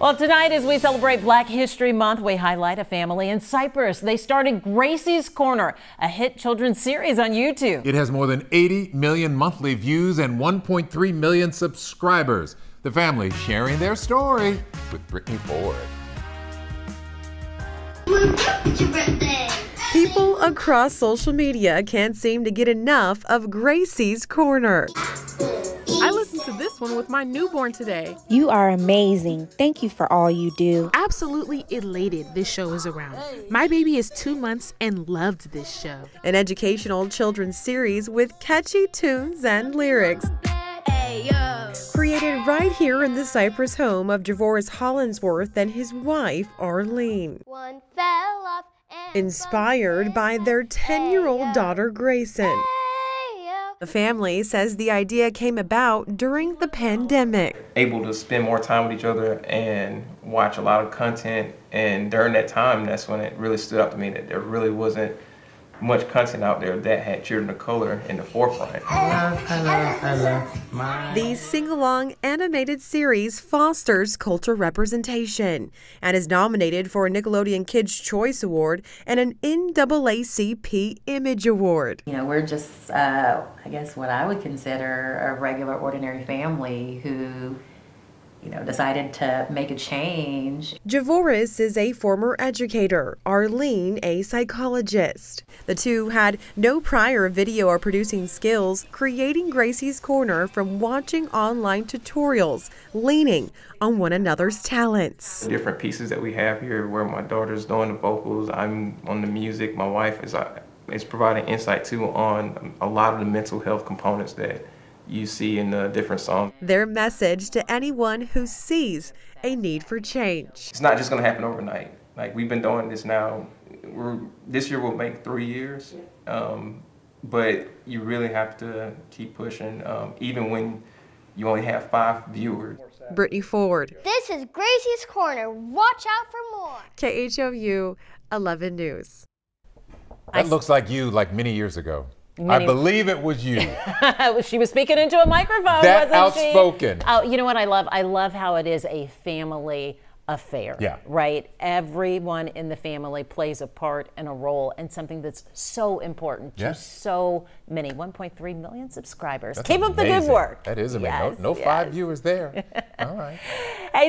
Well, tonight, as we celebrate Black History Month, we highlight a family in Cypress. They started Gracie's Corner, a hit children's series on YouTube. It has more than 80 million monthly views and 1.3 million subscribers. The family sharing their story with Brittany Ford. People across social media can't seem to get enough of Gracie's Corner. I listened to this one with my newborn today. You are amazing. Thank you for all you do. Absolutely elated this show is around. My baby is two months and loved this show. An educational children's series with catchy tunes and lyrics. Created right here in the Cypress home of Javoris Hollingsworth and his wife, Arlene. Inspired by their 10 year old daughter, Gracelyn. The family says the idea came about during the pandemic. Able to spend more time with each other and watch a lot of content. And during that time, that's when it really stood out to me that there really wasn't much content out there that had children of color in the forefront. The sing along animated series fosters cultural representation and is nominated for a Nickelodeon Kids' Choice Award and an NAACP Image Award. You know, we're just, uh, I guess, what I would consider a regular, ordinary family who you know, decided to make a change. Javoris is a former educator, Arlene a psychologist. The two had no prior video or producing skills, creating Gracie's Corner from watching online tutorials, leaning on one another's talents. Different pieces that we have here where my daughter's doing the vocals, I'm on the music, my wife is, uh, is providing insight too on a lot of the mental health components that you see in the different songs. Their message to anyone who sees a need for change. It's not just going to happen overnight. Like we've been doing this now. We're, this year will make three years, um, but you really have to keep pushing, um, even when you only have five viewers. Brittany Ford. This is Gracie's Corner. Watch out for more. KHOU 11 News. That looks like you, like many years ago. Many, I believe it was you. she was speaking into a microphone, that outspoken. she? Oh, you know what I love? I love how it is a family affair. Yeah. Right? Everyone in the family plays a part and a role in something that's so important to so many 1.3 million subscribers. That's Keep amazing. up the good work. That is amazing. Yes, no, no yes. five viewers there. All right. Hey,